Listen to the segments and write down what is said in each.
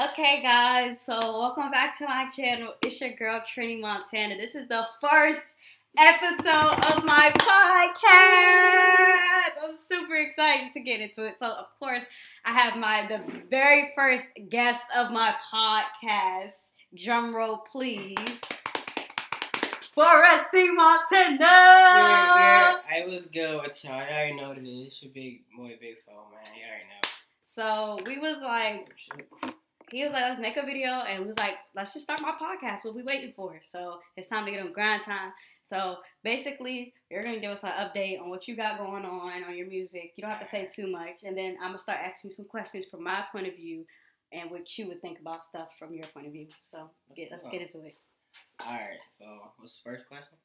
Okay, guys, so welcome back to my channel. It's your girl Trini Montana. This is the first episode of my podcast. I'm super excited to get into it. So, of course, I have my the very first guest of my podcast. Drum roll, please. Forresty Montana. Yeah, yeah, I was good with y'all. I already know what it is. It's your big boy, big phone, man. You already know. So we was like, oh, he was like, let's make a video, and we was like, let's just start my podcast. What we waiting for? So it's time to get on grind time. So basically, you're gonna give us an update on what you got going on on your music. You don't have to say too much, and then I'm gonna start asking you some questions from my point of view, and what you would think about stuff from your point of view. So get, let's get into it. All right. So, what's the first question?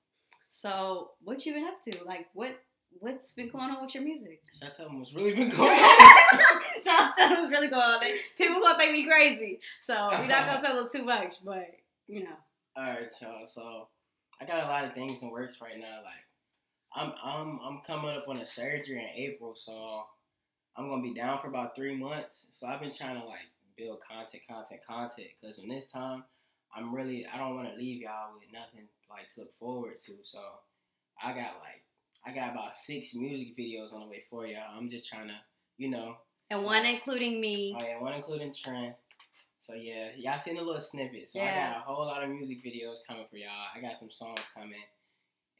So what you been up to? Like what what's been going on with your music? Should I tell them what's really been going on? Tell us what's really going on. People gonna think me crazy, so we're not gonna tell them too much. But you know, All right, y'all. So, I got a lot of things in works right now. Like, I'm I'm I'm coming up on a surgery in April, so I'm gonna be down for about three months. So I've been trying to like build content, content, content. Cause in this time, I'm really I don't want to leave y'all with nothing like to look forward to. So I got like I got about six music videos on the way for y'all. I'm just trying to, you know, and one including me. Oh yeah, one including Trent. So yeah, y'all seen a little snippet. So I got a whole lot of music videos coming for y'all. I got some songs coming,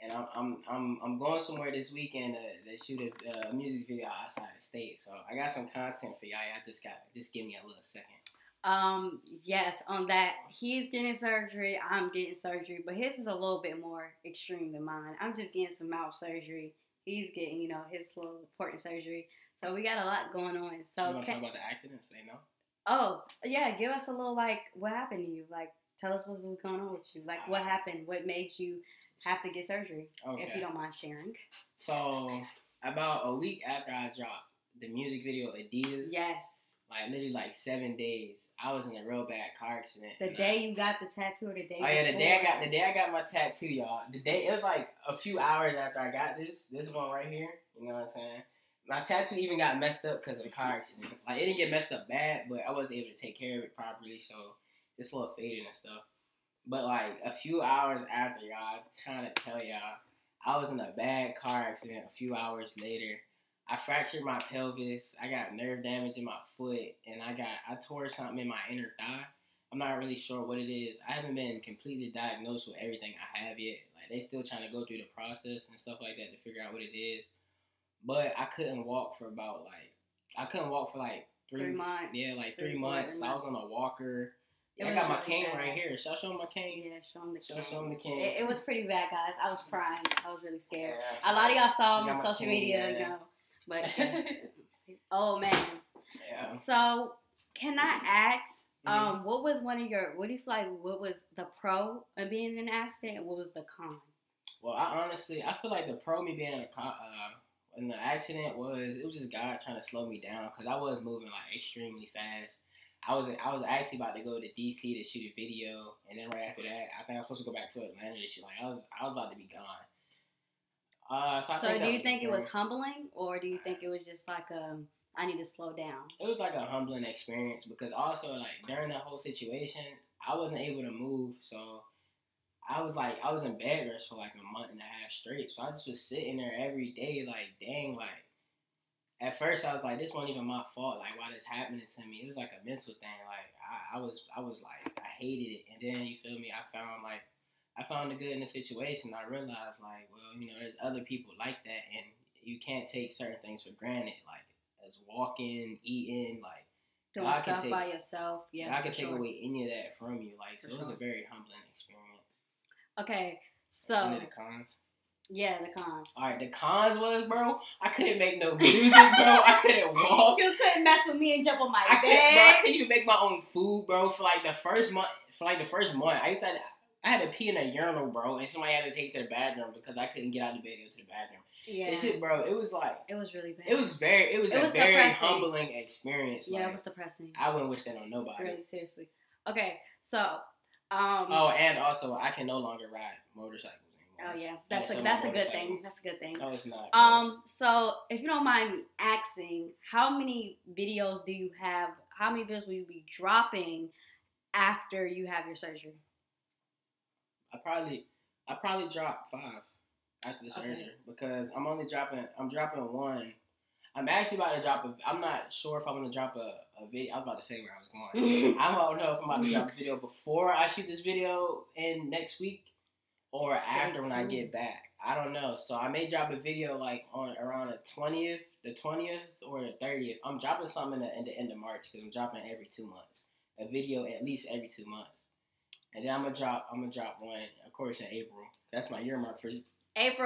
and I'm I'm I'm, I'm going somewhere this weekend to, to shoot a uh, music video outside the state. So I got some content for y'all. I just got just give me a little second. Um, yes, on that he's getting surgery. I'm getting surgery, but his is a little bit more extreme than mine. I'm just getting some mouth surgery. He's getting, you know, his little important surgery. So we got a lot going on. you So want to talk about the accident? Say no. oh yeah, give us a little like what happened to you. Like tell us what's going on with you. Like what happened? What made you have to get surgery? Okay. If you don't mind sharing. So about a week after I dropped the music video Adidas, Yes. Like literally like seven days, I was in a real bad car accident. The and I- day you got the tattoo or the day Oh yeah, the day I got the day I got my tattoo, y'all. The day it was like a few hours after I got this, this one right here. You know what I'm saying? My tattoo even got messed up because of the car accident. Like it didn't get messed up bad, but I wasn't able to take care of it properly, so it's a little faded and stuff. But like a few hours after, y'all, I'm trying to tell y'all, I was in a bad car accident. A few hours later, I fractured my pelvis. I got nerve damage in my foot, and I got I tore something in my inner thigh. I'm not really sure what it is. I haven't been completely diagnosed with everything I have yet. Like they still trying to go through the process and stuff like that to figure out what it is. But I couldn't walk for about like I couldn't walk for like three, Three months. Yeah, like three months. three I was on a walker. Yeah, I got my cane bad. right here. Should I show 'em my cane? Yeah, show them the Show, cane. show 'em the cane. It, it was pretty bad, guys. I was crying. I was really scared. Yeah, A lot of y'all saw on social cane, media, you know. But oh man. yeah. So can I ask, Mhm. um, what was one of your? What do you feel like? What was the pro of being in an accident? and What was the con? Well, I honestly, I feel like the pro me being in a uh, in the accident was it was just God trying to slow me down because I was moving like extremely fast. I was I was actually about to go to DC to shoot a video, and then right after that, I think I was supposed to go back to Atlanta to shoot. Like I was I was about to be gone. Uh, so I So think do you think it was humbling, or do you think it was just like um, I need to slow down? it was like a humbling experience because also like during that whole situation, I wasn't able to move, so I was like I was in bed rest for like a month and a half straight. So I just was sitting there every day, like dang, like at first I was like, this wasn't even my fault, like why this happening to me. It was like a mental thing. Like I, I was I was like I hated it, and then you feel me? I found like I found the good in the situation. I realized like, well, you know, there's other people like that, and you can't take certain things for granted, like as walking, eating, like. Doing God stuff take- by yourself, yeah. I can take sure. away any of that from you. Like, For so it was a very humbling experience. Okay, so of the cons? yeah, the cons. All right, the cons was, bro, I couldn't make no music, bro. I couldn't walk. You couldn't mess with me and jump on my I couldn't, bro, I couldn't even make my own food, bro. For like the first month, for like the first month, I used to, I had to pee in a urinal, bro, and somebody had to take to the bathroom because I couldn't get out of the bed to go to the bathroom. Yeah, This shit, bro, it was like, it was really bad. it was very, it was It a was very depressing. humbling experience. yeah, like, it was depressing. I wouldn't wish that on nobody. Really, seriously. Okay, so um. Oh, and also, I can no longer ride motorcycles anymore. Oh yeah, that's Yeah, a that's a good thing. That's a good thing. No, it's not. bro. Um, so if you don't mind me asking, how many videos do you have how many videos will you be dropping after you have your surgery? I probably I probably drop five after this Okay. surgery because I'm only dropping I'm dropping one. I'm actually about to drop a. I'm not sure if I'm gonna drop a, a video. I was about to say where I was going. I don't know if I'm about to drop a video before I shoot this video in next week or Stay after when I get back. I don't know. So I may drop a video like on around the twentieth, the twentieth or the thirtieth. I'm dropping something in the, in the end of March because I'm dropping every two months. A video at least every two months. And then I'm gonna drop. I'm gonna drop one, of course, in April. That's my year mark for. It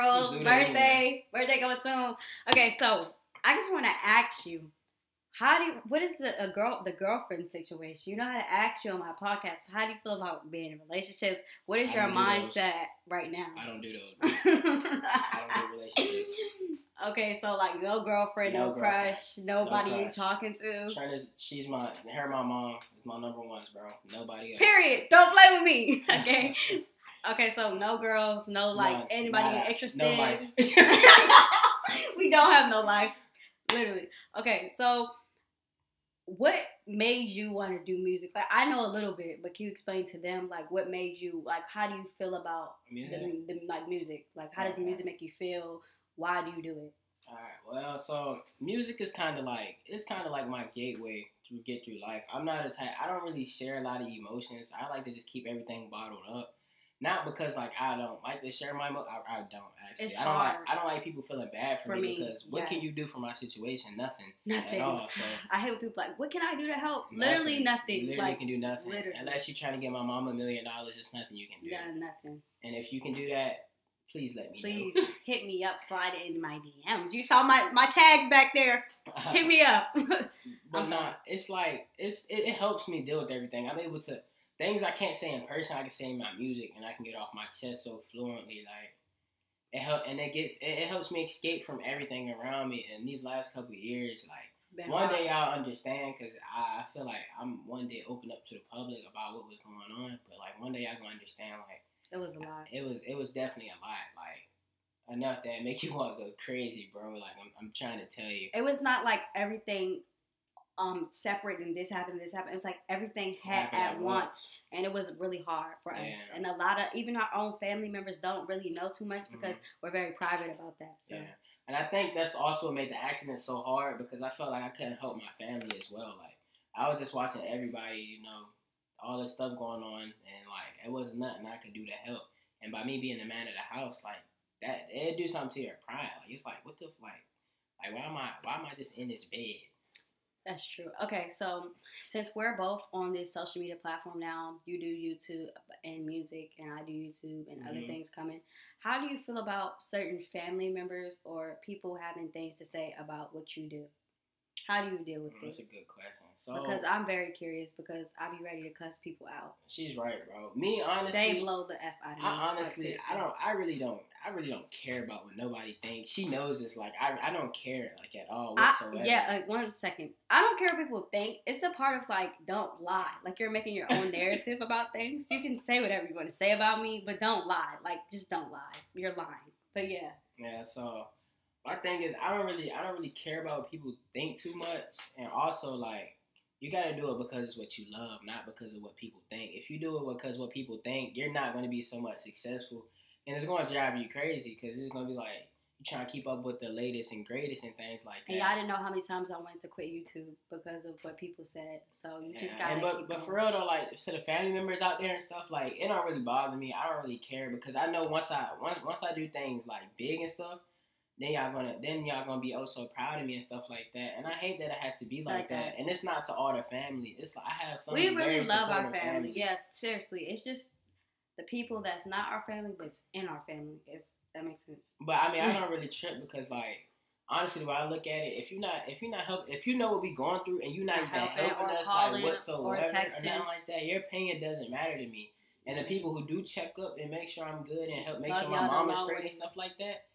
birthday. Birthday coming soon. Okay, so I just want to ask you, how do you, what is the a girl the girlfriend situation? You know how to ask you on my podcast. How do you feel about being in relationships? What is I your mindset right now? I don't do those. I don't do relationships. Okay, so like no girlfriend, no, No girlfriend. crush, nobody you crush. talking to. She's my her, my mom is my number ones, bro. Nobody else. Period. Don't play with me. Okay. Okay, so no girls, no like anybody interested No life. we don't have no life. Literally. Okay, so what made you want to do music? Like I know a little bit, but can you explain to them like what made you like how do you feel about Music. the, the like music? Like how does the music make you feel? Why do you do it? Alright, well, so music is kind of like it's kind of like my gateway to get through life. I'm not a type. I don't really share a lot of emotions. I like to just keep everything bottled up. Not because like I don't like to share my. Mo- I, I don't actually. It's I don't hard. like. I don't like people feeling bad for, For me, me, because what can you do for my situation? Nothing. Nothing. At all. So I hate when people like, what can I do to help? Literally nothing. Literally like can do nothing. literally. Unless you're trying to get my mom a million dollars, there's nothing you can do. yeah, nothing. And if you can do that, please let me Please know. hit me up, slide it into my DMs. You saw my my tags back there. Hit me up. But I'm nah, it's like it's it, it helps me deal with everything. I'm able to things I can't say in person. I can say in my music, and I can get off my chest so fluently. Like it help, and it gets it, it helps me escape from everything around me. And these last couple of years, like Been one day y'all understand because I, I feel like I'm one day open up to the public about what was going on. But like one day y'all gonna understand like it was a lot. it was it was definitely a lot. Like enough that make you want to go crazy, bro. Like I'm I'm trying to tell you. It was not like everything um separate and this happened, this happened. It was like everything had Happened at once. And it was really hard for us. And a lot of even our own family members don't really know too much because we're very private about that. So Mm-hmm. Yeah. And I think that's also what made the accident so hard because I felt like I couldn't help my family as well. Like I was just watching everybody, you know, all this stuff going on and like it wasn't nothing I could do to help. And by me being the man of the house, like that it do something to your pride. Like it's like what the like like why am I why am I just in this bed? That's true. Okay, so since we're both on this social media platform now, you do YouTube and music, and I do YouTube and other Mhm. things coming. How do you feel about certain family members or people having things to say about what you do? How do you deal with That's this? a good question. So Because I'm very curious because I'll be ready to cuss people out. she's right, bro. Me honestly They blow the f out of me. I honestly. I don't, I really don't, I really don't care about what nobody thinks. She knows this, like, I, I don't care, like, at all I, whatsoever. yeah, like one second. I don't care what people think. It's the part of like, don't lie. Like you're making your own narrative about things. You can say whatever you want to say about me, but don't lie. Like just don't lie. You're lying. But yeah, Yeah, so my thing is, I don't really, I don't really care about what people think too much, and also like, you gotta do it because it's what you love, not because of what people think. If you do it because what people think, you're not gonna be so much successful, and it's gonna drive you crazy because it's gonna be like you trying to keep up with the latest and greatest and things like that. and y'all didn't know how many times I wanted to quit YouTube because of what people said. So you just gotta and but, keep but going. for real though, like to the family members out there and stuff, like it don't really bother me. I don't really care because I know once I once once I do things like big and stuff, then y'all gonna then y'all gonna be oh so proud of me and stuff like that. And I hate that it has to be like, Like that. that. And it's not to all the family. It's like I have some. we really love our supportive family. Yes, seriously. It's just the people that's not our family, but it's in our family. If that makes sense. But I mean, I don't really trip because like. Honestly, when I look at it, if you're not, if you're not help, if you know what we going through, and you're not even helping helping or us like or whatsoever, or, texting. nothing like that, your opinion doesn't matter to me. And the people who do check up and make sure I'm good and help make Love sure my mom is straight and stuff like that,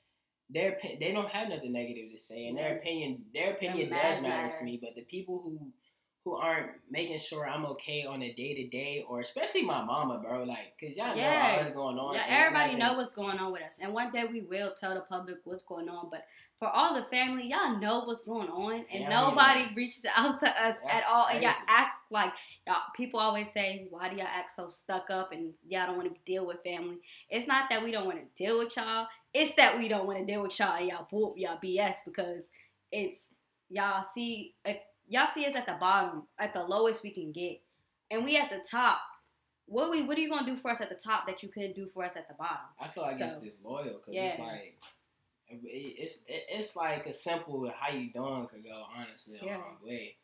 their they don't have nothing negative to say, and their opinion their opinion does matter to me. But the people who who aren't making sure I'm okay on a day to day, or especially my mama, bro. Like, cause y'all Yeah. know all that's going on. Yeah, everybody know what's going on with us, and one day we will tell the public what's going on. But for all the family, y'all know what's going on, and Yeah, nobody yeah. reaches out to us at That's all. And y'all act like y'all. People always say, "Why do y'all act so stuck up?" And y'all don't want to deal with family. It's not that we don't want to deal with y'all. It's that we don't want to deal with y'all and y'all bull, y'all BS because it's y'all see if y'all see us at the bottom, at the lowest we can get, and we at the top. What we what are you gonna do for us at the top that you couldn't do for us at the bottom? I feel like it's disloyal because yeah. it's like it's it's like a simple how you doing could go honestly a Yeah. long way.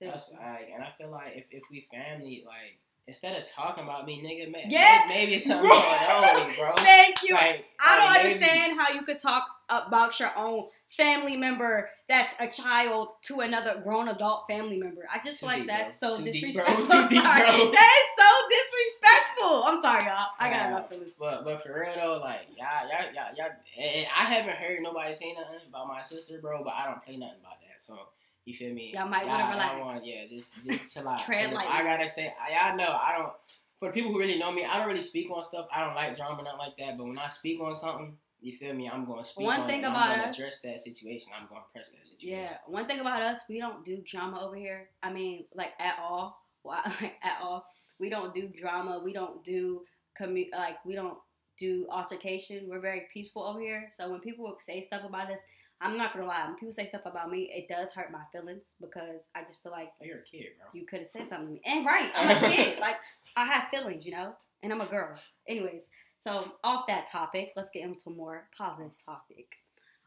That's like, and I feel like if, if we family like instead of talking about me, nigga, man, Yes! maybe it's something going on with me, bro. Thank you. Like, I don't like, maybe- understand how you could talk about your own family member that's a child to another grown adult family member. I just feel like deep, that's bro. so Too disrespectful. bro. Too I'm deep. That is so disrespectful. I'm sorry, y'all. I got enough feelings. But but for real though, like y'all y'all y'all, y'all I haven't heard nobody say nothing about my sister, bro. But I don't play nothing about that. So you feel me? Y'all might wanna relax. want- yeah, just just chill out. Tread 'Cause if lightly. I gotta say, I, y'all know I don't. For the people who really know me, I don't really speak on stuff. I don't like drama, nothing like that. But when I speak on something, you feel me? I'm going to speak One on thing it. about I'm us- address that situation. I'm going to press that situation. Yeah, one thing about us, we don't do drama over here. I mean, like at all. Well, like at all. We don't do drama. We don't do commu- like we don't do altercation. We're very peaceful over here. So when people say stuff about us, I'm not gonna lie. When people say stuff about me, it does hurt my feelings because I just feel like you're a kid, bro. you could have said something to me. And right, I'm a kid. like I have feelings, you know, and I'm a girl. Anyways, so off that topic, let's get into a more positive topic.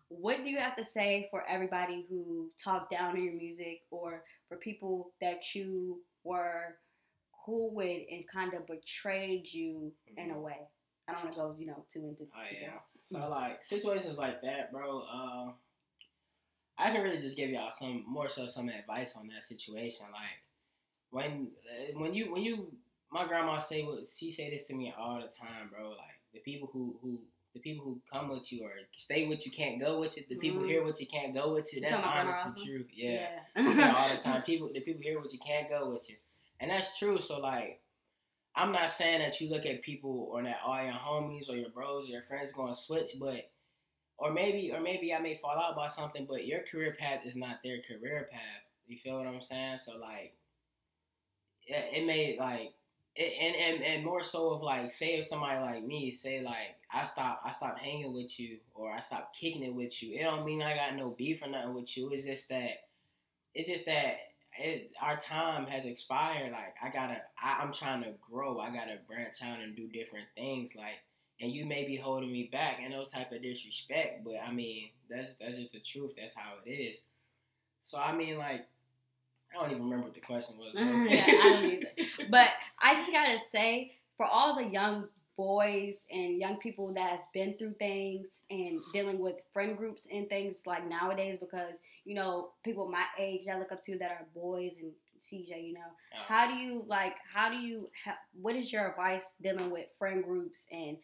What do you have to say for everybody who talked down on your music, or for people that you were cool with and kind of betrayed you in a mm-hmm. way? I don't want to go, you know, too into. Oh detail. yeah. So like situations like that, bro. Uh, I can really just give y'all some more so some advice on that situation. Like when uh, when you when you my grandma say what she say this to me all the time, bro. Like the people who who the people who come with you or stay with you can't go with you. The people Mhm. here with you can't go with you. That's honestly Roslyn? true. Yeah. Yeah. All the time. People, the people hear what you can't go with you, and that's true. So like, I'm not saying that you look at people or that all your homies or your bros or your friends going to switch, but or maybe or maybe I may fall out about something, but your career path is not their career path. You feel what I'm saying? So like, it, it may like. It, and, and and more so of like say if somebody like me say like I stop I stop hanging with you or I stop kicking it with you it don't mean I got no beef or nothing with you it's just that it's just that it, our time has expired. Like I gotta, I, I'm trying to grow. I gotta branch out and do different things. Like, and you may be holding me back and no type of disrespect, but I mean that's that's just the truth. That's how it is. So I mean, like, I don't even remember what the question was. Yeah, I don't. But I just gotta say, for all the young boys and young people that has been through things and dealing with friend groups and things like nowadays, because you know people my age that I look up to that are boys and CJ, you know, how do you like? How do you? Ha- what is your advice dealing with friend groups and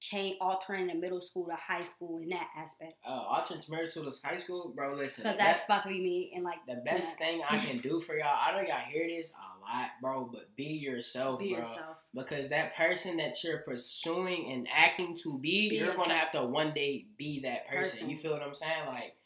change altering the middle school to high school in that aspect? uh, alternate married to this high school, bro. Listen, Because that- that's about to be me And like the best thing I can do for y'all. I know y'all hear this a lot, bro, but be yourself, be bro. yourself. because that person that you're pursuing and acting to be, Be you're yourself. gonna have to one day be that person. Person. You feel what I'm saying? Like,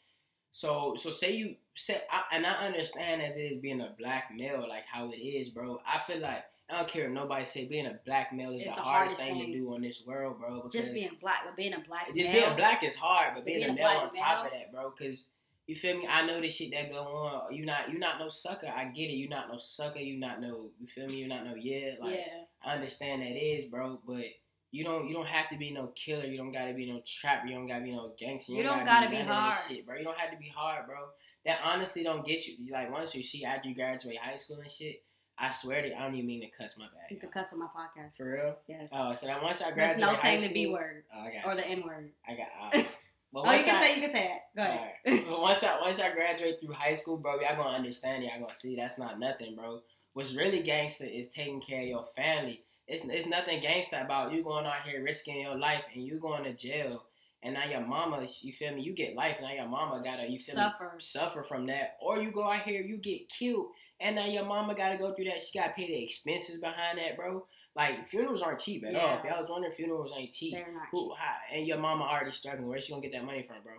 so so say you say, I, and I understand as it is being a black male, like how it is, bro. I feel like I don't care if nobody say being a black male is the, the hardest, hardest thing, thing. to do on this world, bro. Just being black, but being a black just male, being black is hard, but being, a male on top male- of that, bro, because. You feel me? I know the shit that go on. You not you not no sucker. I get it. You not no sucker. You not no. You feel me? You not no yeah. Like yeah. I understand that is, bro, but you don't you don't have to be no killer. You don't gotta be no trapper. You don't gotta be no gangster. You don't gotta be of this hard. shit, bro. You don't have to be hard, bro. That honestly don't get you. Like once you see after you graduate high school and shit, I swear to I don't even mean to cuss my bad. You can cuss on my podcast. For real? Yes. Oh, so that once I graduate, There's no saying school, the B word Oh, I got or you. the N word. I got. Uh, but Oh, you once can I- say you can say it. Go ahead. Alright. But once I once I graduate through high school, bro, y'all gonna understand it. Y'all gonna see that's not nothing, bro. What's really gangster is taking care of your family. It's it's nothing gangster about you going out here risking your life and you going to jail. And now your mama, you feel me? You get life, and now your mama gotta you feel me? Suffer. Suffer from that, or you go out here, you get killed, and now your mama got to go through that. She got to pay the expenses behind that, bro. Like funerals aren't cheap at all. Yeah. If y'all was wondering, funerals ain't cheap. They're not Who, cheap. how, and your mama already struggling. Where's she gonna get that money from, bro?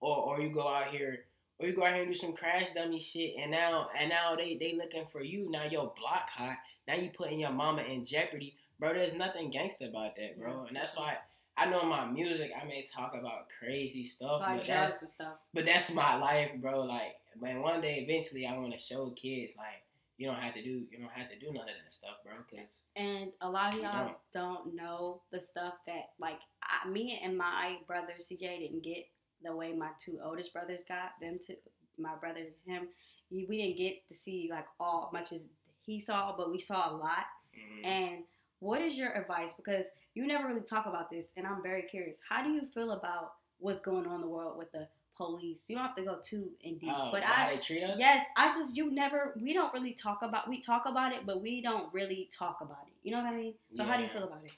Or or you go out here, or you go out here and do some crash dummy shit, and now and now they they looking for you. Now your block hot. Now you putting your mama in jeopardy, bro. There's nothing gangster about that, bro. And that's why I know in my music I may talk about crazy stuff, Like but that's stuff. but that's my life, bro. Like, man, one day eventually I want to show kids like you don't have to do you don't have to do none of that stuff, bro. Cause And a lot of y'all don't know the stuff that, like, I, me and my brother CJ didn't get the way my two oldest brothers got them to my brother him. We we didn't get to see like all much as he saw, but we saw a lot. mm, And what is your advice? Because you never really talk about this, and I'm very curious. How do you feel about what's going on in the world with the police? You don't have to go too in deep, oh, but how I they treat us? Yes, I just you never we don't really talk about we talk about it, but we don't really talk about it. You know what I mean? So how do you feel about it?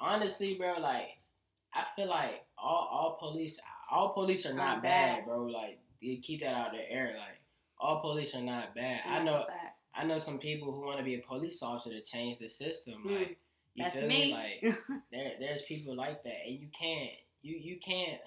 honestly, bro, like I feel like all all police all police are not Not bad, bad. bro. Like you keep that out of the air. Like all police are not bad. And I know. I know some people who want to be a police officer to change the system. Mm, Like you That's feel me. Like there there's people like that, and you can't you you can't.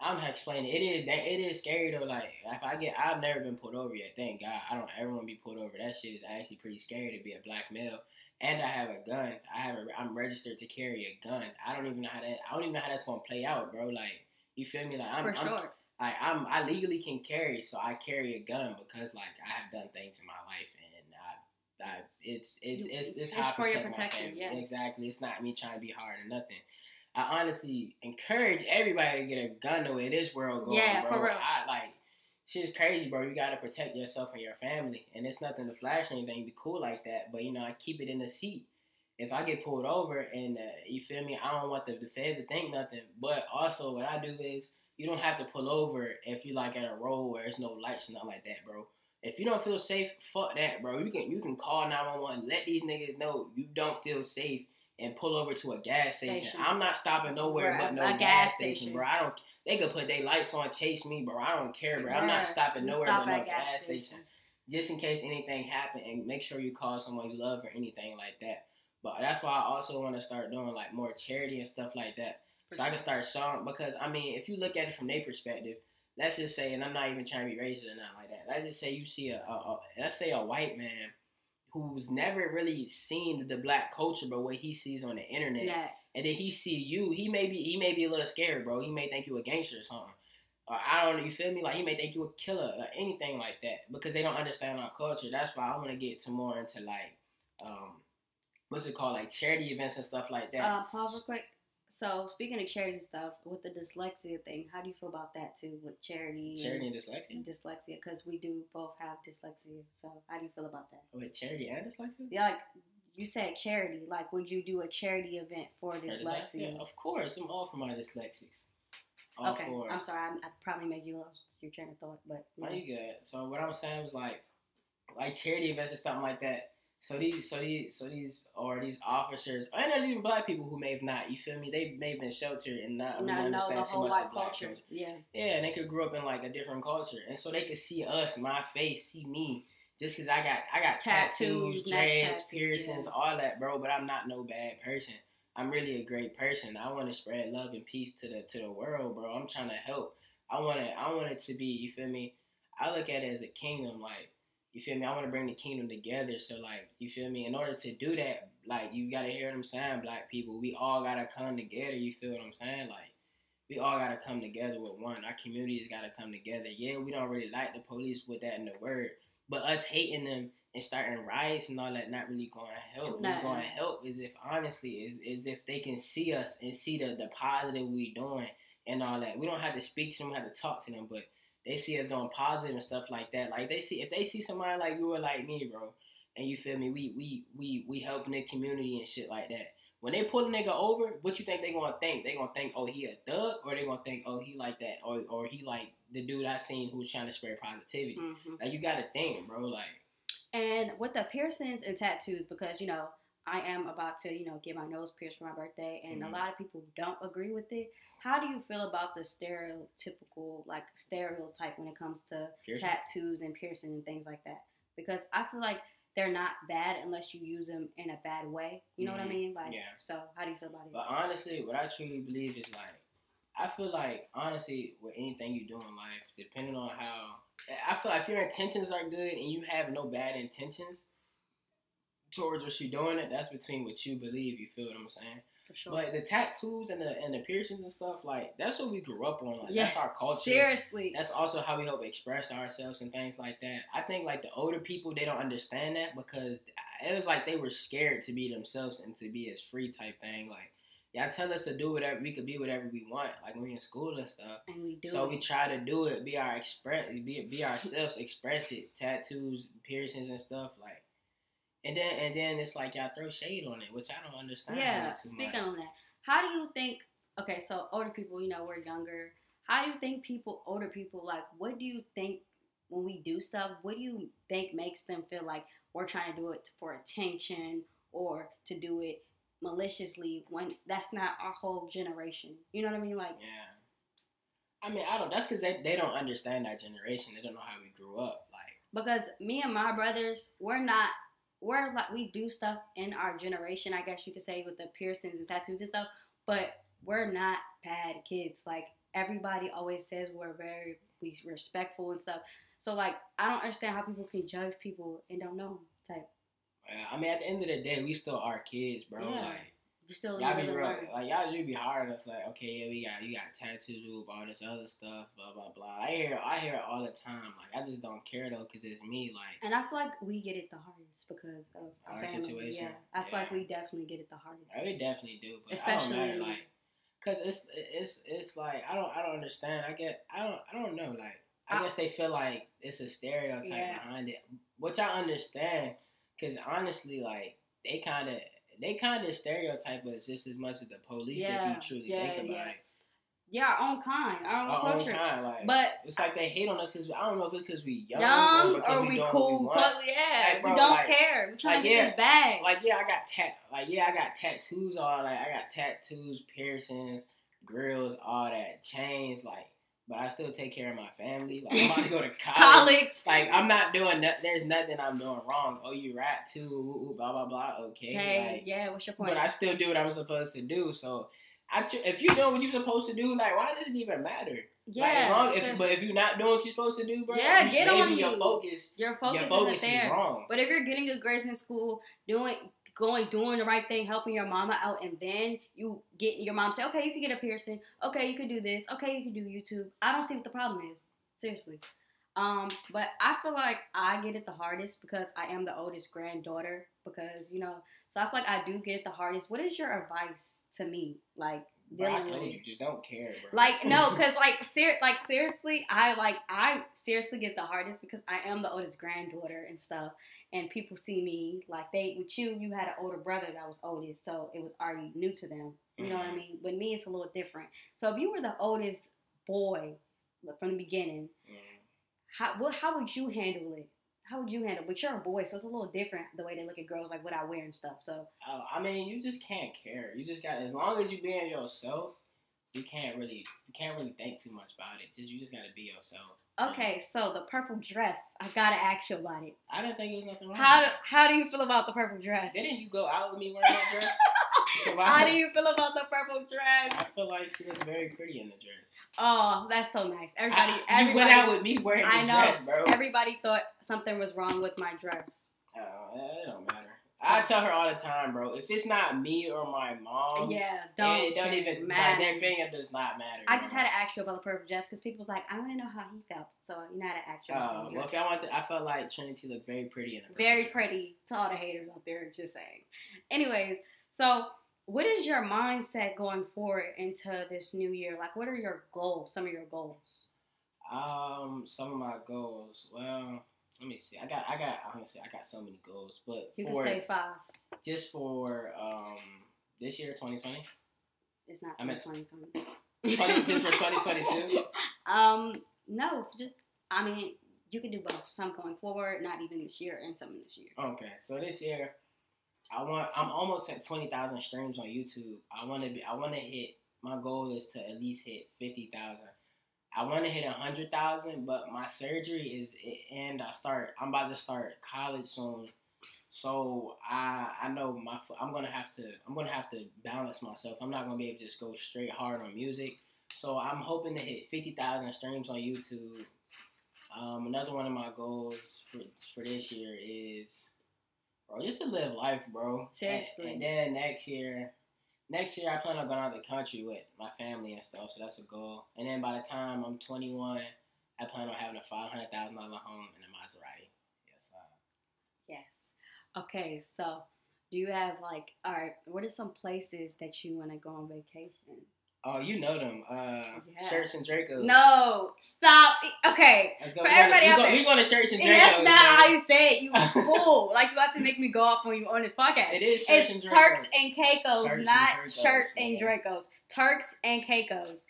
I don't know how to explain it. It is it is scary though. Like if I get, I've never been pulled over yet. Thank God, I don't ever want to be pulled over. That shit is actually pretty scary to be a black male. And I have a gun. I have a. I'm registered to carry a gun. I don't even know how that. I don't even know how that's gonna play out, bro. Like you feel me? Like I'm. For I'm sure. like I'm. I legally can carry, so I carry a gun because like I have done things in my life, and I. I it's it's You- it's it's, it's for your protection, yeah. Exactly. It's not me trying to be hard or nothing. I honestly encourage everybody to get a gun the way this world going, Yeah, bro. for real. I like shit is crazy, bro. You gotta protect yourself and your family, and it's nothing to flash or anything. Be cool like that, but you know I keep it in the seat. If I get pulled over and uh, you feel me, I don't want the, the feds to think nothing. But also, what I do is you don't have to pull over if you like at a road where there's no lights and nothing like that, bro. If you don't feel safe, fuck that, bro. You can you can call nine one one. Let these niggas know you don't feel safe and pull over to a gas station. Station. I'm not stopping nowhere Right, but no gas, gas station, station. bro. I don't. They could put their lights on, chase me, bro. I don't care, bro. I'm not stopping nowhere stop but no at gas, station stations. just in case anything happen and make sure you call someone you love or anything like that. But that's why I also want to start doing like more charity and stuff like that. For So I can start showing because I mean, if you look at it from their perspective, let's just say, and I'm not even trying to be racist or nothing like that. Let's just say you see a, a, a let's say a white man who's never really seen the black culture, but what he sees on the internet, Yeah. and then he see you, he may be he may be a little scared, bro. He may think you a gangster or something. Or I don't know, you feel me? Like he may think you a killer or anything like that because they don't understand our culture. That's why I want to get to more into like, um, what's it called, like charity events and stuff like that. Uh, pause real quick. So speaking of charity stuff with the dyslexia thing, how do you feel about that too with charity? charity and and dyslexia. and dyslexia because we do both have dyslexia. So how do you feel about that? With charity and dyslexia. Yeah, like you said charity. Like, would you do a charity event for Or dyslexia? Of course, I'm all for my dyslexics. All Okay, for. I'm sorry. I, I probably made you lose your train of thought, but yeah. you good. So what I'm saying was like, like charity events and something like that. So these, so these, so these, or these officers, and there's even black people who may have not. You feel me? They may have been sheltered and not Not know understand too much of black culture. culture. Yeah, Yeah, and they could grow up in like a different culture, and so they could see us, my face, see me, just because I got I got tattoos, Tattoos, dreads, piercings, yeah. all that, bro. But I'm not no bad person. I'm really a great person. I want to spread love and peace to the to the world, bro. I'm trying to help. I want to I want it to be. You feel me? I look at it as a kingdom, like. You feel me? I want to bring the kingdom together. So, like, you feel me? In order to do that, like, you got to hear them saying, black people, we all got to come together. You feel what I'm saying? Like, we all gotta come together with one. Our communities gotta come together. Yeah, we don't really like the police with that in the word, but us hating them and starting riots and all that not really going to help. What's going to help is if honestly is, is if they can see us and see the the positive we doing and all that. We don't have to speak to them, we have to talk to them, but they see us doing positive and stuff like that. Like they see if they see somebody like you or like me, bro, and you feel me, we we we we helping the community and shit like that. When they pull a nigga over, what you think they gonna think? They gonna think, oh, he a thug, or they gonna think, oh, he like that, or or he like the dude I seen who's trying to spread positivity. hmm Like you gotta think, bro. Like And with the piercings and tattoos, because you know I am about to, you know, get my nose pierced for my birthday, and Mhm. a lot of people don't agree with it. How do you feel about the stereotypical, like stereotype when it comes to piercing. tattoos and piercing and things like that? because I feel like they're not bad unless you use them in a bad way. You know what I Mhm. mean? Like, Yeah. so how do you feel about it? But honestly, what I truly believe is like, I feel like honestly, with anything you do in life, depending on how, I feel like if your intentions are good and you have no bad intentions towards what you're doing, it that's between what you believe. You feel what I'm saying? For sure. But the tattoos and the and the piercings and stuff, like that's what we grew up on. Like yeah, that's our culture. Seriously. That's also how we help express ourselves and things like that. I think like the older people they don't understand that because it was like they were scared to be themselves and to be as free type thing. Like y'all tell us to do whatever we could be whatever we want, like when we in school and stuff. and we do. so it. we try to do it, be our express, be be ourselves, express it, tattoos, piercings and stuff like. And then and then it's like y'all throw shade on it, which I don't understand. yeah. Speaking much. on that, how do you think? Okay, so older people, you know, we're younger. How do you think people, older people, like, what do you think when we do stuff? What do you think makes them feel like we're trying to do it for attention or to do it maliciously when that's not our whole generation? You know what I mean? Like, Yeah. I mean, I don't. That's because they, they don't understand that generation. They don't know how we grew up. Like, because me and my brothers, we're not we're like we do stuff in our generation, I guess you could say, with the piercings and tattoos and stuff, but we're not bad kids. Like everybody always says we're very we respectful and stuff. So like I don't understand how people can judge people and don't know type. I mean, at the end of the day, we still are kids, bro. Yeah. Like, Still y'all be real, learn. like y'all do be hard. It's like, okay, yeah, we got you got tattoos, tattoo, all this other stuff, blah blah blah. I hear I hear it all the time. Like, I just don't care though, cause it's me. Like, And I feel like we get it the hardest because of our, situation? Yeah, I feel like we definitely get it the hardest. I would definitely do, but Especially- matter. Like, cause it's it's it's like I don't I don't understand. I get I don't I don't know. Like, I, I- guess they feel like it's a stereotype Yeah. behind it, which I understand. Cause honestly, like they kind of they kind of stereotype us just as much as the police Yeah, if you truly yeah, think about yeah. it. Yeah, our own kind, our own Our own culture. kind, like, But it's like they hate on us because I don't know if it's because we young, young or or we, we cool, we but yeah, Like, bro, we don't like- care. We're trying like, to get yeah, this bag. Like yeah, I got tat like yeah, I got tattoos all like I got tattoos, piercings, grills, all that, chains, like but I still take care of my family. Like I'm about to go to college. College. Like I'm not doing that. There's nothing I'm doing wrong. Oh, you rap too, blah blah blah. Okay, Okay, like, yeah. What's your point? but I still do what I'm supposed to do. So, I tr- if you doing what you're supposed to do, like why does it even matter? yeah, like, as long, if, but if you're not doing what you're supposed to do, bro, Yeah, you, get on your you. focus, your focus, your focus is there. wrong. But if you're getting good grades in school, doing going doing the right thing, helping your mama out, and then you get your mom say, okay, you can get a piercing. Okay, you can do this. Okay, you can do YouTube. I don't see what the problem is. Seriously. Um, but I feel like I get it the hardest because I am the oldest granddaughter. Because you know, so I feel like I do get it the hardest. What is your advice to me, like Bro, I told you, just don't care, bro. Like no, because like ser- like seriously, I like I seriously get the hardest because I am the oldest granddaughter and stuff, and people see me like they with you. You had an older brother that was oldest, so it was already new to them. You know what I Mhm. mean? With me, it's a little different. So if you were the oldest boy from the beginning, Mm. how what how would you handle it? How would you handle? it? But you're a boy, so it's a little different the way they look at girls, like what I wear and stuff. So Oh, I mean, you just can't care. You just got as long as you being yourself, you can't really you can't really think too much about it. Just you just gotta be yourself. okay, so the purple dress, I gotta ask you about it. I didn't think there was nothing wrong. How do, how do you feel about the purple dress? Didn't you go out with me wearing that dress? So How do you feel about the purple dress? I feel like she looked very pretty in the dress. Oh, that's so nice. Everybody, I- you everybody, went out with me wearing the know. dress, bro. everybody thought something was wrong with my dress. Oh, it don't matter. I tell her all the time, bro. If it's not me or my mom, yeah, don't. it don't even matter. Like, their opinion does not matter. I just bro. had to ask you about the purple dress because people was like, I want to know how he felt. So you know how to ask you Uh, well, if y'all want to, I felt like Trinity looked very pretty in the Very dress. pretty to all the haters out there. Just saying. Anyways, so what is your mindset going forward into this new year? Like, what are your goals? Some of your goals. Um, some of my goals. Well, let me see. I got, I got. Honestly, I got so many goals, but You can say five. just for um this year, 2020, It's not I meant 2020. 20, just for 2022. Um, no, just I mean, you can do both. Some going forward, not even this year, and some this year. Okay, so this year, I want. I'm almost at 20,000 streams on YouTube. I want to be. I want to hit. My goal is to at least hit 50,000. I want to hit a hundred thousand, but my surgery is and I start. I'm about to start college soon, so I I know my I'm gonna have to I'm gonna have to balance myself. I'm not gonna be able to just go straight hard on music. So I'm hoping to hit fifty thousand streams on YouTube. Um, another one of my goals for for this year is, bro, just to live life, bro. Seriously. And, and then next year, next year I plan on going out of the country with my family and stuff. So that's a goal. And then by the time I'm 21, I plan on having a five hundred thousand dollar home and a Maserati. Yes. Uh, Yes. Okay, so do you have like, all right, what are some places that you want to go on vacation? Oh, you know them. Uh, Yeah. Shirts and Dracos. No, stop. Okay, go. For everybody we out there. we going to Shirts and Dracos. that's not how you say it. You fool! like you about to make me go off when you on this podcast. It is Shirts and It's Dracos. Turks and Caicos, Shirts and not Dracos, shirts and. Dracos. Turks and Caicos.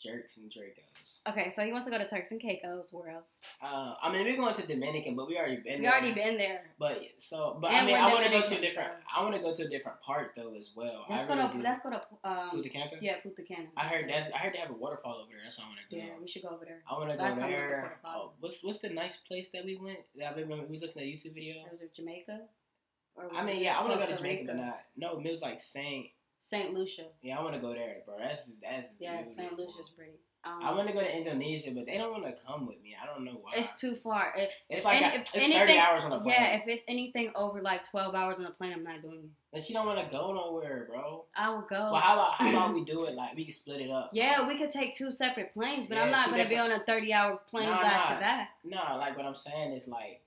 Jerks and Dracos. Okay, so he wants to go to Turks and Caicos. Where else? Uh, I mean, we're going to Dominican, but we already been. We there. already been there. But so, but And I mean, I want to go to a different. so- I want to go to a different part though as well. Let's I go really to let's go to um Punta Cana. yeah Punta Cana. I heard that's. I heard they have a waterfall over there. That's why I want to go. yeah we should go over there. I want to go Last time we went to there. Oh, what's what's the nice place that we went? That I remember we looking at a YouTube video. Was it Jamaica? Or I mean, yeah, I want to go to Jamaica, but not. No, it was like Saint. Saint Lucia. Yeah, I want to go there, bro. That's that's. Yeah, beautiful. Saint Lucia's pretty. Um, I want to go to Indonesia, but they don't want to come with me. I don't know why. It's too far. It, It's if like any- a- if it's anything- thirty hours on a plane. yeah, if it's anything over like twelve hours on a plane, I'm not doing it. and she don't want to go nowhere, bro. I will go. Well, how about how about we do it like we can split it up? yeah, we could take two separate planes, but I'm not going to be on a 30 hour plane Nah, back nah. to back. No, like what I'm saying is like,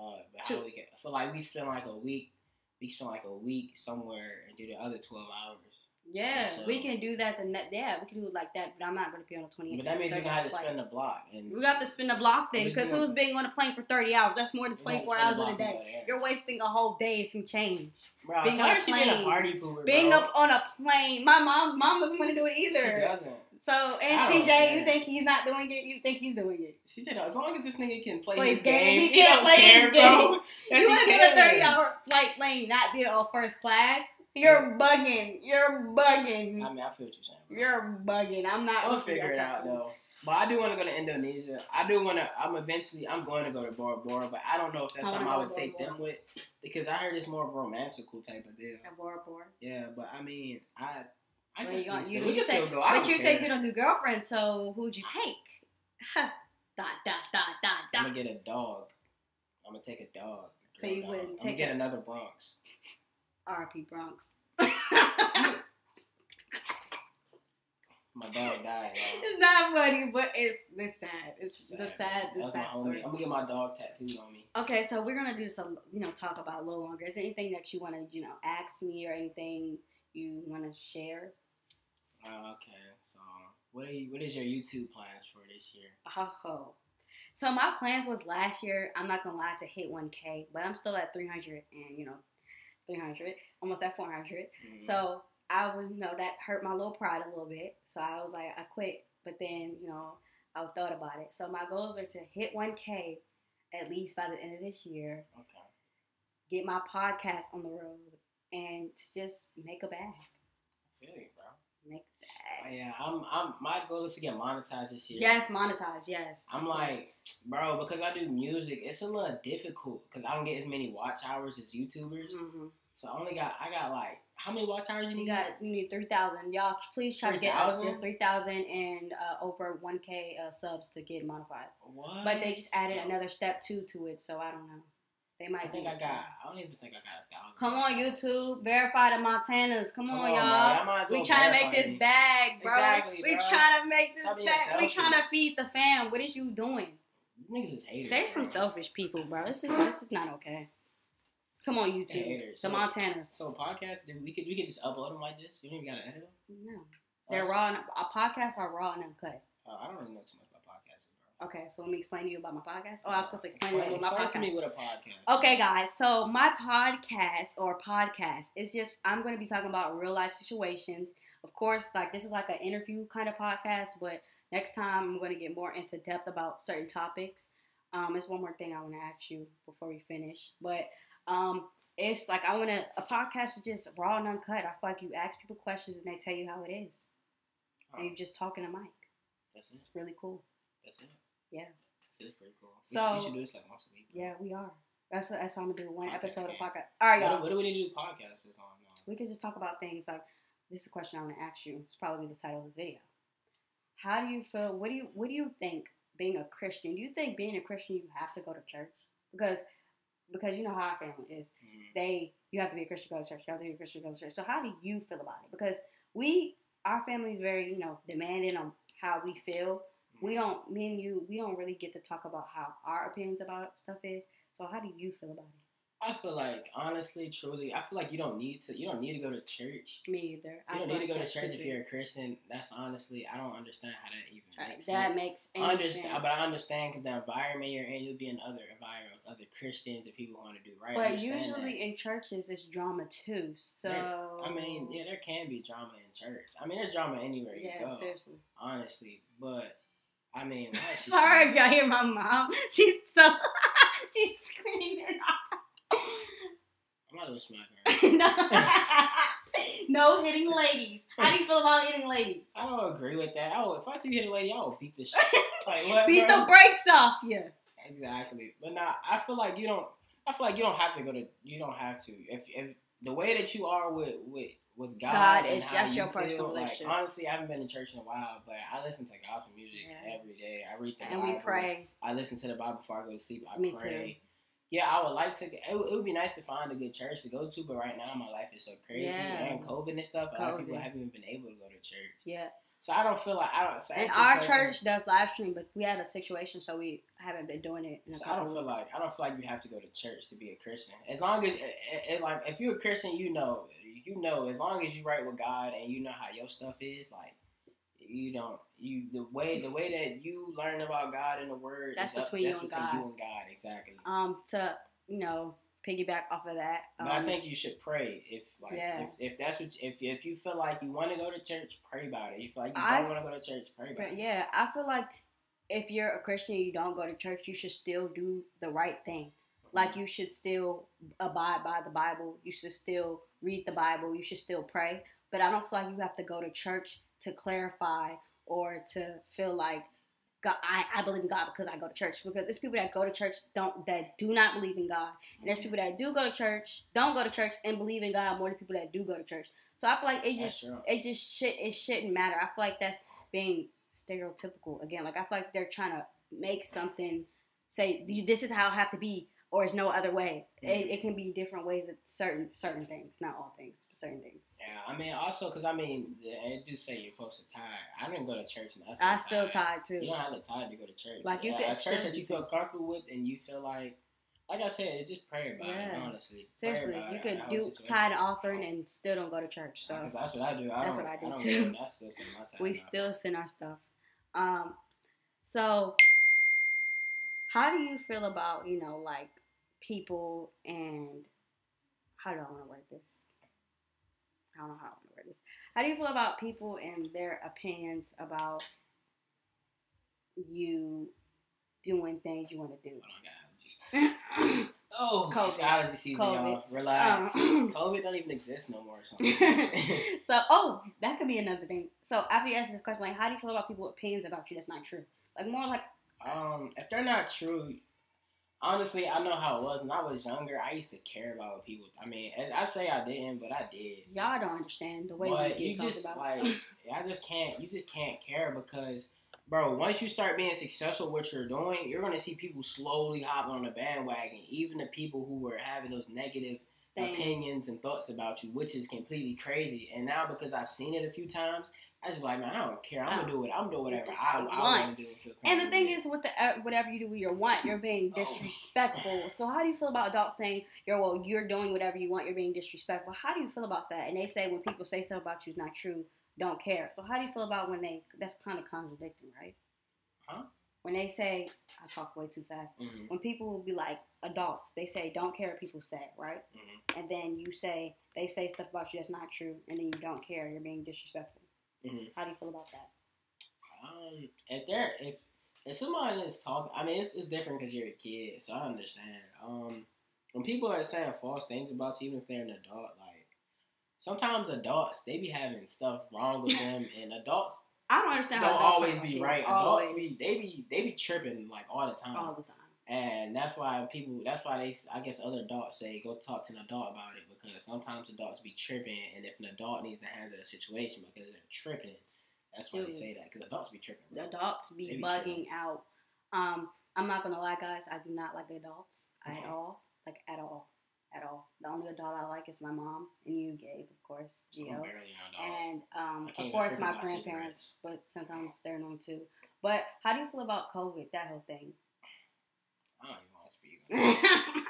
uh, how we get so like we spend like a week, we spend like a week somewhere and do the other twelve hours. Yeah, So- we can do that. The net, yeah, we can do it like that. But I'm not going to be on a 20. But that means 30 we're gonna have to flight. spend the block and We got to spin the block then, because who's being on a plane for 30 hours? That's more than 24 hours in a day. You're wasting a whole day and some change. Bro, being on a she being a plane. party pooper. Being bro. up on a plane, my mom, mom doesn't want to do it She either. doesn't. So, and I don't you think he's not doing it? You think he's doing it? She said, as long as this nigga can play, Play his game, game, he can't don't play his game. bro. Yes, you he want to be a 30 hour flight plane, not be on first class? You're bugging. You're bugging. I mean, I feel what you're saying. Bro. You're bugging. I'm not. We'll figure it out though. But I do want to go to Indonesia. I do want to. I'm eventually. I'm going to go to Bora Bora, but I don't know if that's I something I would to take Bora them with because I heard it's more of a romantical type of deal. At Bora Bora. Yeah, but I mean, I. I Well, you, gonna- we you, still, we you can said, still go. I but don't you care. said you don't do girlfriends, so who'd you take? Ha. Dot dot dot dot I'm gonna get a dog. I'm gonna take a dog. So you dog. wouldn't I'm gonna take get another Bronx. R.P. Bronx. My dog died. y'all. it's not funny, but it's it's sad. It's Sad, the sad, the That's my sad homie. story. I'm gonna get my dog tattooed on me. Okay, so we're gonna do some, you know, talk about a little longer. Is there anything that you want to, you know, ask me or anything you want to share? Uh, okay, so what are you, what is your YouTube plans for this year? Oh, so my plans was last year. I'm not gonna lie to hit 1K, but I'm still at 300, and you know, 300, almost at 400. Mm, So I was, you know, that hurt my little pride a little bit. So I was like, I quit. But then, you know, I thought about it. So my goals are to hit 1K at least by the end of this year. okay. Get my podcast on the road and to just make a bag. I feel you, bro. Make a Oh, bag. Yeah, I'm, I'm. My goal is to get monetized this year. Yes, monetize. Yes. I'm like, bro, because I do music, it's a little difficult because I don't get as many watch hours as YouTubers. Mhm. So I only got, I got like, how many watch hours you You need? got you need three thousand. Y'all please try to get us 3,000? three thousand and uh, over one k uh, subs to get modified. What? But they just added another step two to it, so I don't know. They might. I think I got. I don't even think I got a thousand. Come on, YouTube, verify the Montanas. Come, on, y'all. man. I might as We trying to make this me. bag, bro. Exactly, we bro. trying to make this Stop bag. We trying to feed the fam. What is you doing? Niggas is haters. There's some selfish people, bro. This is this is not okay. Come on, YouTube, haters. the So- Montanas. So podcast, we could we could just upload them like this. You don't even gotta edit them. No, they're raw. And, uh, podcasts are raw and uncut. Uh, I don't really know too much about podcasting, bro. Okay, so let me explain to you about my podcast. Oh, I was supposed to explain, to you Explain, about my explain to me what a podcast. Okay, guys. So my podcast or podcast is just I'm going to be talking about real life situations. Of course, like this is like an interview kind of podcast, but next time I'm going to get more into depth about certain topics. Um, there's one more thing I want to ask you before we finish, but um, it's like I want to a podcast is just raw and uncut. I feel like you ask people questions and they tell you how it is, and you just talking to mic. That's it. It's really cool. That's it. Yeah. It's pretty cool. We So- should, we should do this like once a week. Yeah, we are. That's that's what I'm gonna do. One Podcast episode of podcast. All right, What, y'all. what do we need to do podcasts is on? No. We could just talk about things like this is a question I want to ask you. It's probably the title of the video. How do you feel? What do you What do you think being a Christian? Do you think being a Christian you have to go to church? Because because you know how our family is. Mhm. They you have to be a Christian to go to church. You have to be a Christian to go to church. So how do you feel about it? Because we our family is very you know demanding on how we feel. We don't me and you we don't really get to talk about how our opinions about stuff is. So how do you feel about it? I feel like honestly, truly, I feel like you don't need to. You don't need to go to church. Me either. You I don't feel need to go to church if you're a Christian. That's honestly, I don't understand how that even Uh, makes that sense. makes I any understand, sense. but I understand because the environment you're in, you'll be in other environments, other Christians and people want to do right. But usually that. in churches it's drama too. So There- I mean, yeah, there can be drama in church. I mean, there's drama anywhere you yeah, go, seriously. honestly. But I mean, why is she Sorry if y'all hear my mom. She's so she's screaming. I'm not gonna smack her. no. no hitting ladies. How do you feel about hitting ladies? I don't agree with that. I would, if I see you hit a lady, I would beat the shit. Like what? Beat bro? the brakes off you. Exactly. But nah, I feel like you don't. I feel like you don't have to go to. You don't have to. If if the way that you are with with with God, God, it's just you your personal feel, like, relationship. honestly, I haven't been to church in a while, but I listen to gospel music Yeah. every day. I read the Bible. And Bible. we pray. I listen to the Bible before I go to sleep. I Me pray. Yeah, I would like to. It would, it would be nice to find a good church to go to, but right now my life is so crazy Yeah. and COVID and stuff. A lot of people haven't even been able to go to church, Yeah. so I don't feel like I don't. So And our question- church does live stream, but we had a situation, so we haven't been doing it in a So I don't feel like I don't feel like you have to go to church to be a Christian. As long as it, it, like if you're a Christian, you know you know as long as you right with God and you know how your stuff is, like you don't you the way the way that you learn about God and the Word. That's up- between you that's and between God. you and God exactly. um to you know piggyback off of that. Um, But I think you should pray if like Yeah. if, if that's what if if you feel like you want to go to church, pray about it. If you feel like you I- don't want to go to church, pray about But it. yeah, I feel like if you're a Christian and you don't go to church, you should still do the right thing. Like you should still abide by the Bible. You should still read the Bible. You should still pray. But I don't feel like you have to go to church to clarify or to feel like God, I, I believe in God because I go to church. Because there's people that go to church don't that do not believe in God, and there's people that do go to church, don't go to church, and believe in God more than people that do go to church. So I feel like it just it just shit it shouldn't matter. I feel like that's being stereotypical again. Like I feel like they're trying to make something say this is how it have to be or it's no other way. It, Mm-hmm. it can be different ways at certain certain things, not all things, but certain things. Yeah, I mean, also because I mean, it do say you're supposed to tie. I didn't go to church, and I still tied too. You don't have to tie to go to church. Like, you a, could a church that you feel comfortable with, and you feel like, like I said, it's just pray about it. Honestly, Seriously, you it, could do situation. tie the offering and still don't go to church. So that's what I do. I That's what I do, don't too. That's still send my time we still send our stuff. Um, so how do you feel about you know like people and how do I want to word this? I don't know how I want to word this. How do you feel about people and their opinions about you doing things you want to do? Hold. Oh, COVID. allergy season, COVID. y'all. Relax. Um, COVID don't even exist no more. Or so, oh, that could be another thing. So, after you ask this question, like, how do you feel about people's opinions about you that's not true? Like, more like, Um, if they're not true, honestly, I know how it was. When I was younger, I used to care about what people. I mean, I say I didn't, but I did. y'all don't understand the way but we you get talked just about. like, I just can't. You just can't care because, bro, once you start being successful, with what you're doing, you're gonna see people slowly hop on the bandwagon. Even the people who were having those negative Things. opinions and thoughts about you, which is completely crazy. And now because I've seen it a few times, I just be like, man, I don't care. I'm gonna do it. I'm doing whatever I, I Want. to do. And the thing is, with the uh, whatever you do with your want, you're being Oh. disrespectful. So how do you feel about adults saying, "You're well, you're doing whatever you want, you're being disrespectful"? How do you feel about that? And they say when people say stuff about you is not true, don't care. So how do you feel about when they? That's kind of contradicting, right? Huh? When they say, I talk way too fast. Mhm, When people will be like adults, they say don't care what people say, right? mhm. And then you say they say stuff about you that's not true, and then you don't care, you're being disrespectful. Mhm. How do you feel about that? Um, if they're if if somebody is talking, I mean, it's, it's different because you're a kid, so I understand. Um, when people are saying false things about you, even if they're an adult, like sometimes adults they be having stuff wrong with them, and adults I don't understand don't always be right. Always. Adults be they be they be tripping like all the time. all the time. And that's why people. That's why they. I guess other adults say go talk to an adult about it because sometimes adults be tripping, and if an adult needs to handle the situation because they're tripping, that's why they say that because adults be tripping. The bro. adults be be bugging out. Um, I'm not gonna lie, guys. I do not like adults at all. Like at all, at all. The only adult I like is my mom and you, Gabe, of course, Gio, barely an adult. and um, of course my grandparents. But sometimes they're annoying too. But how do you feel about COVID? That whole thing. I don't even want to speak. I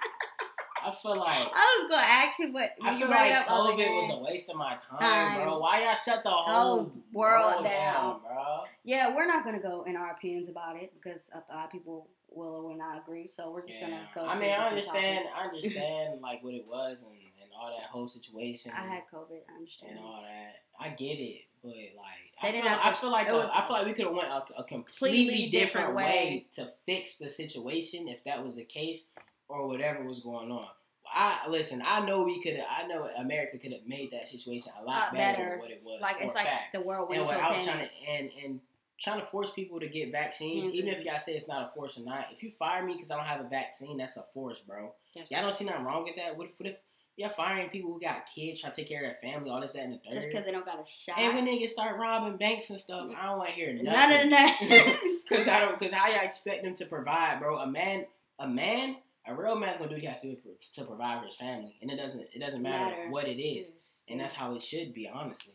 I feel like. I was gonna ask you, but I feel like up, I was COVID was a waste of my time, bro. Why y'all shut the whole Whole world world down. bro? Yeah, we're not gonna go in our opinions about it because a lot of people will or will not agree. So we're just Yeah. gonna go. I mean, I understand. topic. I understand like what it was and, and all that whole situation. I had COVID. I understand. and all that. I get it, but like They I didn't feel, have I feel like was I feel like we could have went a, a completely different different way. way to fix the situation if that was the case or whatever was going on. I listen. I know we could. I know America could have made that situation a lot Lot better, better. than what it was. Like it's like fact. the world went and without panic. trying to and and trying to force people to get vaccines, Mhm. even if y'all say it's not a force or not. If you fire me because I don't have a vaccine, that's a force, bro. Yes. Y'all don't see nothing wrong with that. What if, what if you're firing people who got kids, trying to take care of their family, all this, that, and the third? just because they don't got a shot. And when niggas start robbing banks and stuff, I don't want to hear nothing. None of that. Cause I don't. Cause how y'all expect them to provide, bro? A man, a man, a real man's gonna do what he has to do to provide for his family, and it doesn't. It doesn't matter, Matter. what it is, and that's how it should be, honestly.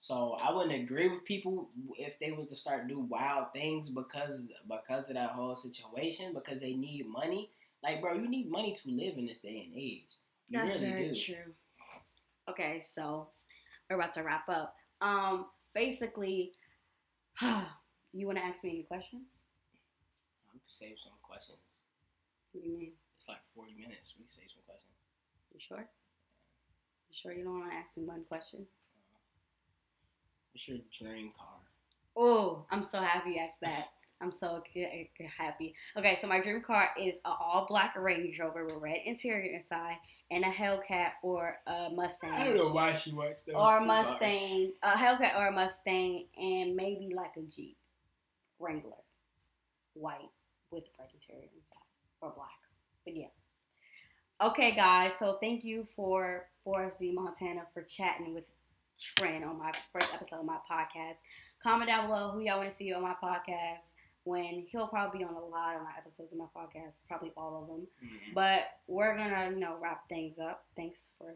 So I wouldn't agree with people if they were to start do wild things because because of that whole situation because they need money. Like, bro, you need money to live in this day and age. You That's really very do. true. Okay, so we're about to wrap up. Um, basically, you want to ask me any questions? I'm gonna save some questions. What do you mean? It's like 40 minutes. We can save some questions. You sure? You sure you don't want to ask me one question? What's your dream car? Oh, I'm so happy you asked that. I'm so happy. Okay, so my dream car is an all black Range Rover with red interior inside and a Hellcat or a Mustang. I don't know why she watched those. or a. Mustang, a Hellcat or a Mustang, and maybe like a Jeep Wrangler, white with red interior inside or black. But yeah. Okay, guys. So thank you for Forrest D. Montana for chatting with Trin on my first episode of my podcast. Comment down below who y'all want to see on my podcast. When he'll probably be on a lot of my episodes of my podcast, probably all of them. Mhm. But we're gonna, you know, wrap things up. Thanks for,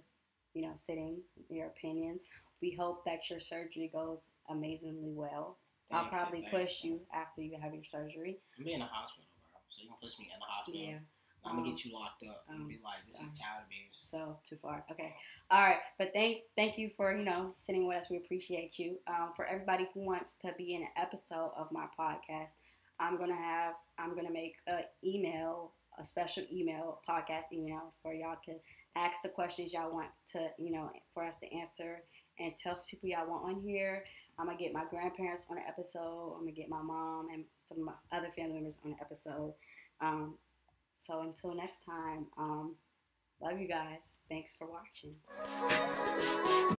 you know, sitting your opinions. We hope that your surgery goes amazingly well. I'll probably thanks. push you after you have your surgery. I'm in the hospital, bro. So you can push me in the hospital. Yeah. I'm gonna Um, get you locked up and um, be like, "This sorry. is child abuse." So too far. Okay. All right. But thank thank you for you know sitting with us. We appreciate you. Um, for everybody who wants to be in an episode of my podcast, I'm gonna have I'm gonna make a email a special email podcast email for y'all to ask the questions y'all want to you know for us to answer and tell some people y'all want on here. I'm gonna get my grandparents on the episode. I'm gonna get my mom and some of my other family members on the episode. Um, so until next time, um, love you guys. Thanks for watching.